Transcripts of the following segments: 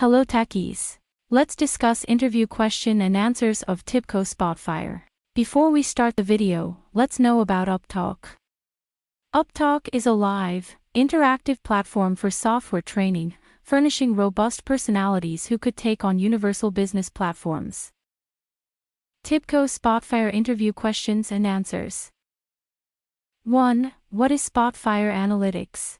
Hello techies. Let's discuss interview question and answers of TIBCO Spotfire. Before we start the video, let's know about Upptalk. Upptalk is a live, interactive platform for software training, furnishing robust personalities who could take on universal business platforms. TIBCO Spotfire interview questions and answers. 1. What is Spotfire Analytics?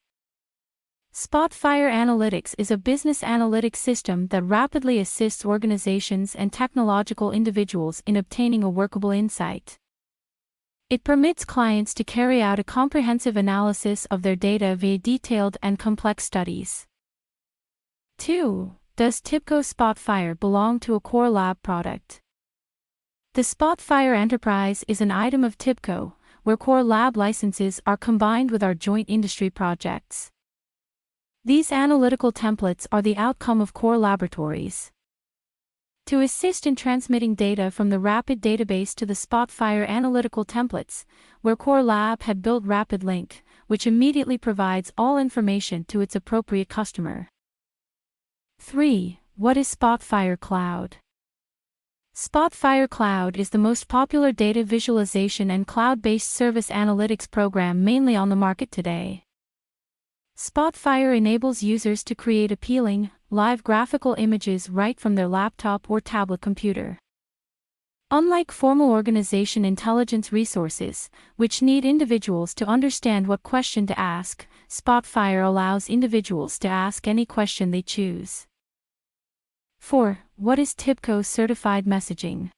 Spotfire Analytics is a business analytics system that rapidly assists organizations and technological individuals in obtaining a workable insight. It permits clients to carry out a comprehensive analysis of their data via detailed and complex studies. 2. Does TIBCO Spotfire belong to a core lab product? The Spotfire Enterprise is an item of TIBCO, where core lab licenses are combined with our joint industry projects. These analytical templates are the outcome of core laboratories. To assist in transmitting data from the RAPID database to the Spotfire analytical templates, where Core Lab had built Rapid Link, which immediately provides all information to its appropriate customer. 3. What is Spotfire Cloud? Spotfire Cloud is the most popular data visualization and cloud-based service analytics program mainly on the market today. Spotfire enables users to create appealing, live graphical images right from their laptop or tablet computer. Unlike formal organization intelligence resources, which need individuals to understand what question to ask, Spotfire allows individuals to ask any question they choose. 4. What is TIBCO certified messaging?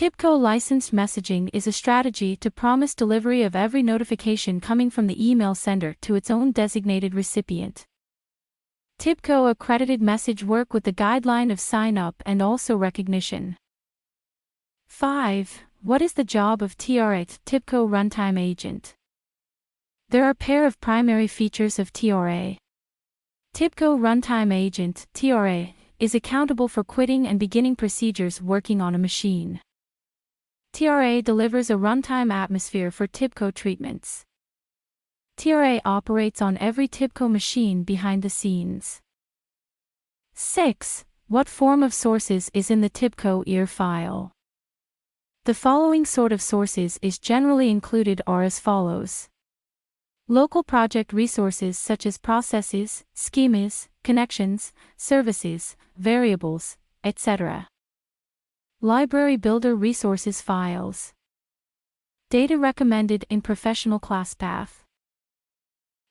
TIBCO licensed messaging is a strategy to promise delivery of every notification coming from the email sender to its own designated recipient. TIBCO accredited message work with the guideline of sign up and also recognition. 5. What is the job of TRA, TIBCO Runtime Agent? There are a pair of primary features of TRA. TIBCO Runtime Agent, TRA, is accountable for quitting and beginning procedures working on a machine. TRA delivers a runtime atmosphere for TIBCO treatments. TRA operates on every TIBCO machine behind the scenes. 6. What form of sources is in the TIBCO EAR file? The following sort of sources is generally included are as follows. Local project resources such as processes, schemas, connections, services, variables, etc. Library Builder Resources Files Data recommended in Professional Class Path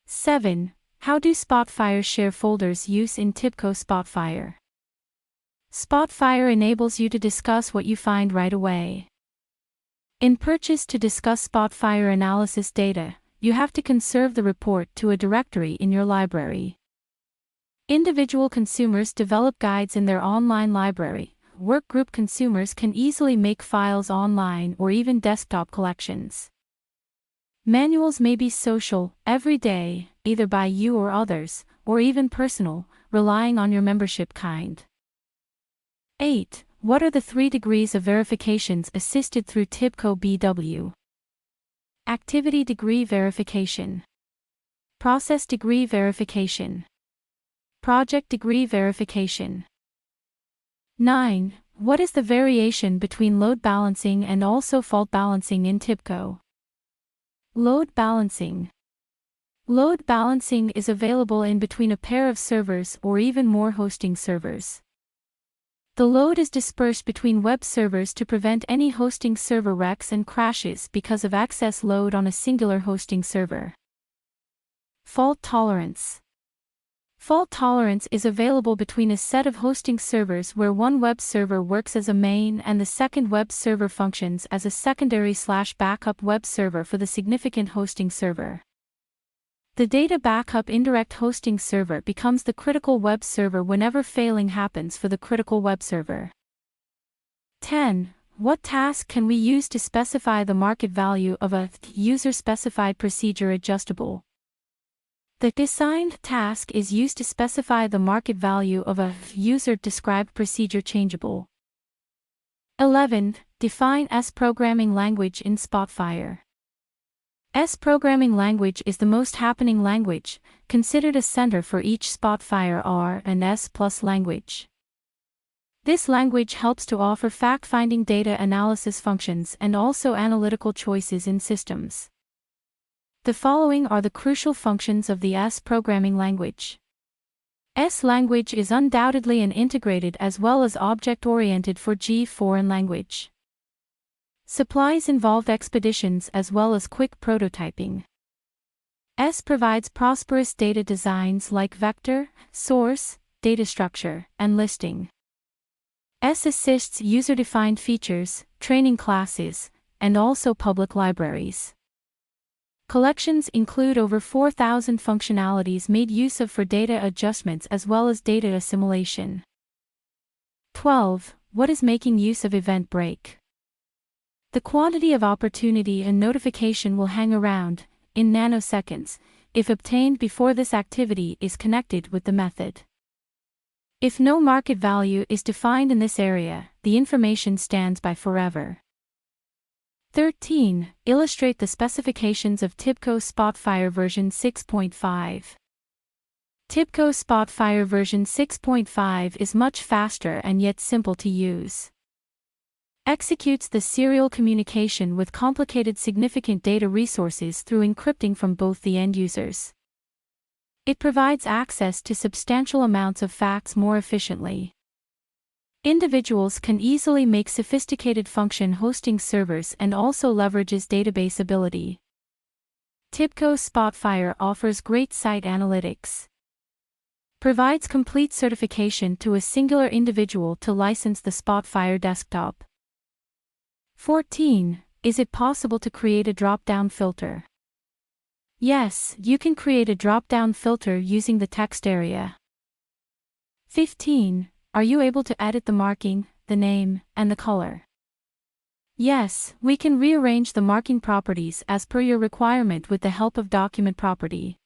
7. How do Spotfire share folders use in TIBCO Spotfire? Spotfire enables you to discuss what you find right away. In Purchase to discuss Spotfire analysis data, you have to conserve the report to a directory in your library. Individual consumers develop guides in their online library. Workgroup consumers can easily make files online or even desktop collections. Manuals may be social, everyday, either by you or others, or even personal, relying on your membership kind. 8. What are the three degrees of verifications assisted through TIBCO BW? Activity Degree Verification. Process Degree Verification. Project Degree Verification. 9. What is the variation between load balancing and also fault balancing in TIBCO? Load balancing. Load balancing is available in between a pair of servers or even more hosting servers. The load is dispersed between web servers to prevent any hosting server wrecks and crashes because of excess load on a singular hosting server. Fault tolerance. Fault tolerance is available between a set of hosting servers where one web server works as a main and the second web server functions as a secondary slash backup web server for the significant hosting server. The data backup indirect hosting server becomes the critical web server whenever failing happens for the critical web server. 10. What task can we use to specify the market value of a user-specified procedure adjustable? The assigned task is used to specify the market value of a user-described procedure changeable. 11. Define S programming language in Spotfire. S programming language is the most happening language, considered a center for each Spotfire R and S plus language. This language helps to offer fact-finding data analysis functions and also analytical choices in systems. The following are the crucial functions of the S programming language. S language is undoubtedly an integrated as well as object-oriented for G foreign language. Supplies involved expeditions as well as quick prototyping. S provides prosperous data designs like vector, source, data structure, and listing. S assists user-defined features, training classes, and also public libraries. Collections include over 4,000 functionalities made use of for data adjustments as well as data assimilation. 12. What is making use of event break? The quantity of opportunity and notification will hang around, in nanoseconds, if obtained before this activity is connected with the method. If no market value is defined in this area, the information stands by forever. 13. Illustrate the specifications of TIBCO Spotfire version 6.5. TIBCO Spotfire version 6.5 is much faster and yet simple to use executes the serial communication with complicated significant data resources through encrypting from both the end users. It provides access to substantial amounts of facts more efficiently. Individuals can easily make sophisticated function hosting servers and also leverages database ability. TIBCO Spotfire offers great site analytics. Provides complete certification to a singular individual to license the Spotfire desktop. 14. Is it possible to create a drop-down filter? Yes, you can create a drop-down filter using the text area. 15. Are you able to edit the marking, the name, and the color? Yes, we can rearrange the marking properties as per your requirement with the help of document property.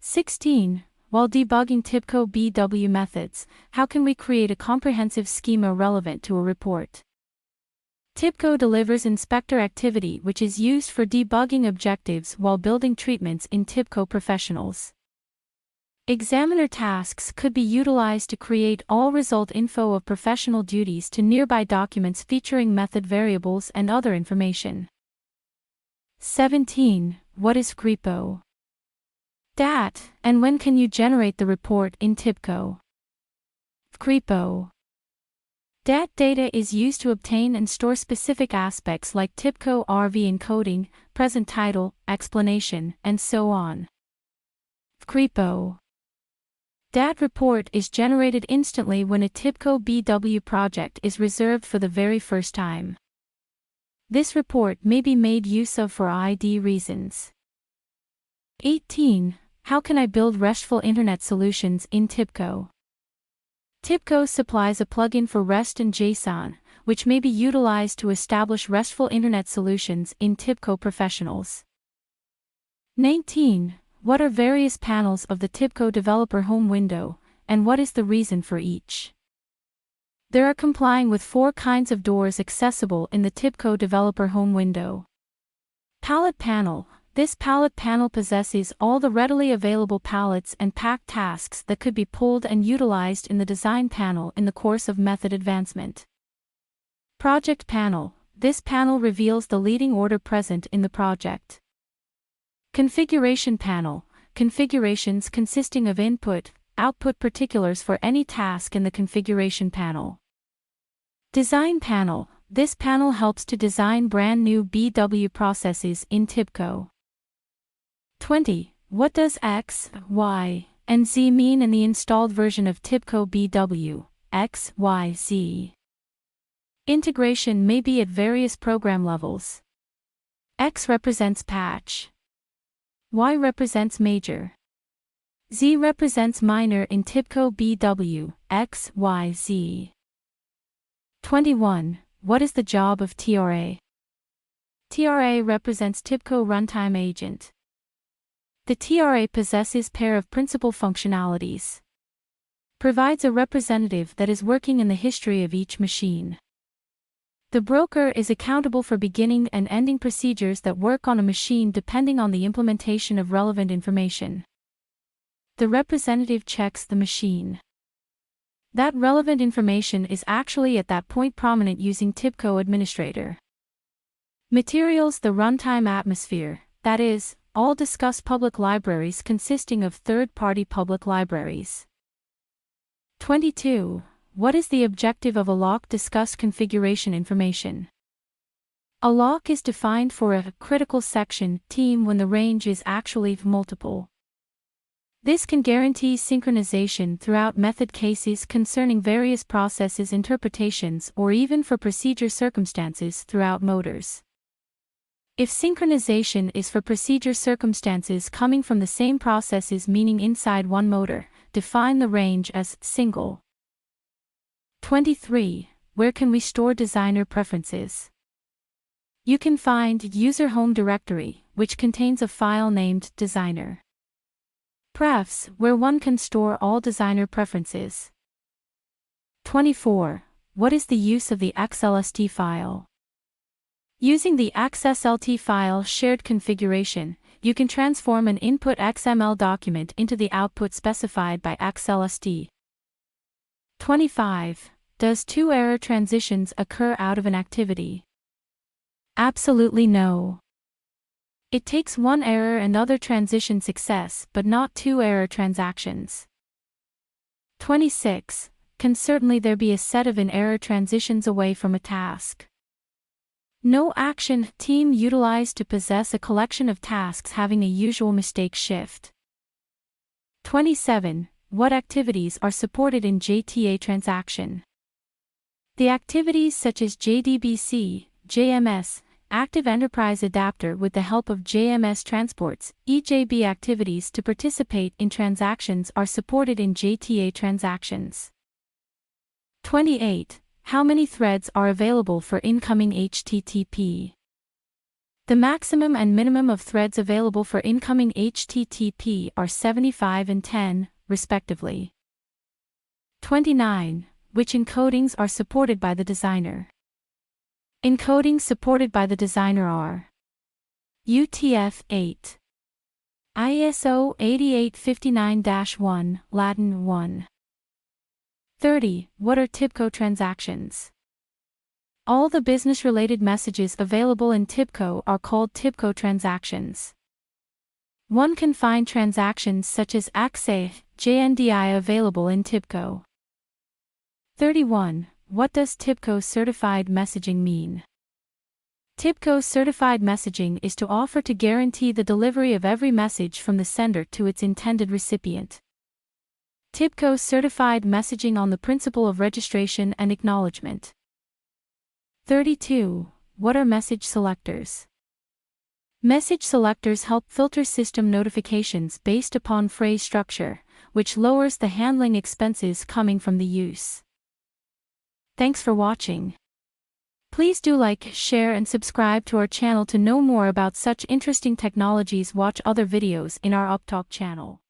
16. While debugging TIBCO BW methods, how can we create a comprehensive schema relevant to a report? TIBCO delivers inspector activity which is used for debugging objectives while building treatments in TIBCO professionals. Examiner tasks could be utilized to create all result info of professional duties to nearby documents featuring method variables and other information. 17. What is VCREPO? DAT, and when can you generate the report in TIBCO? VCREPO DAT data is used to obtain and store specific aspects like TIBCO RV encoding, present title, explanation, and so on. VCREPO DAT report is generated instantly when a TIBCO BW project is reserved for the very first time. This report may be made use of for ID reasons. 18. How can I build RESTful Internet solutions in TIBCO? TIBCO supplies a plugin for REST and JSON, which may be utilized to establish RESTful Internet solutions in TIBCO professionals. 19. What are various panels of the TIBCO Developer Home window, and what is the reason for each? There are complying with four kinds of doors accessible in the TIBCO Developer Home window. Palette panel, this palette panel possesses all the readily available palettes and pack tasks that could be pulled and utilized in the design panel in the course of method advancement. Project panel, this panel reveals the leading order present in the project. Configuration panel, configurations consisting of input, output particulars for any task in the configuration panel. Design panel, this panel helps to design brand new BW processes in TIBCO. 20. What does X, Y, and Z mean in the installed version of TIBCO BW, X, Y, Z? Integration may be at various program levels. X represents patch. Y represents major. Z represents minor in TIBCO BW, X, Y, Z. 21. What is the job of TRA? TRA represents TIBCO Runtime Agent. The TRA possesses pair of principal functionalities. Provides a representative that is working in the history of each machine. The broker is accountable for beginning and ending procedures that work on a machine depending on the implementation of relevant information. The representative checks the machine. That relevant information is actually at that point prominent using TIBCO Administrator. Materials The runtime atmosphere, that is, all discuss public libraries consisting of third-party public libraries. 22. What is the objective of a lock? Discuss configuration information. A lock is defined for a critical section team when the range is actually multiple. This can guarantee synchronization throughout method cases concerning various processes interpretations or even for procedure circumstances throughout motors. If synchronization is for procedure circumstances coming from the same processes meaning inside one motor, define the range as single. 23. Where can we store designer preferences? You can find user home directory, which contains a file named designer. Prefs, where one can store all designer preferences. 24. What is the use of the XLST file? Using the XSLT file shared configuration, you can transform an input XML document into the output specified by XLST. 25. Does two error transitions occur out of an activity? Absolutely no. It takes one error and other transition success but not two error transactions. 26. Can certainly there be a set of an error transitions away from a task? No action team utilized to possess a collection of tasks having a usual mistake shift. 27. What activities are supported in JTA transaction? The activities such as JDBC, JMS, Active Enterprise Adapter with the help of JMS Transports, EJB activities to participate in transactions are supported in JTA transactions. 28. How many threads are available for incoming HTTP? The maximum and minimum of threads available for incoming HTTP are 75 and 10, respectively. 29. Which encodings are supported by the designer? Encodings supported by the designer are UTF-8 ISO 8859-1, Latin 1. 30. What are TIBCO transactions? All the business-related messages available in TIBCO are called TIBCO transactions. One can find transactions such as AXE, JNDI available in TIBCO. 31. What does TIBCO certified messaging mean? TIBCO certified messaging is to offer to guarantee the delivery of every message from the sender to its intended recipient. TIBCO certified messaging on the principle of registration and acknowledgement. 32. What are message selectors? Message selectors help filter system notifications based upon phrase structure, which lowers the handling expenses coming from the use. Thanks for watching. Please do like, share and subscribe to our channel to know more about such interesting technologies watch other videos in our Upptalk channel.